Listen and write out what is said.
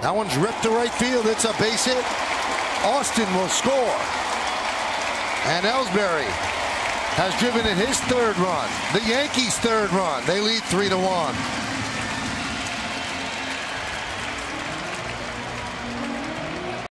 That one's ripped to right field. It's a base hit. Austin will score. And Ellsbury has driven in his third run. The Yankees' third run. They lead three to one.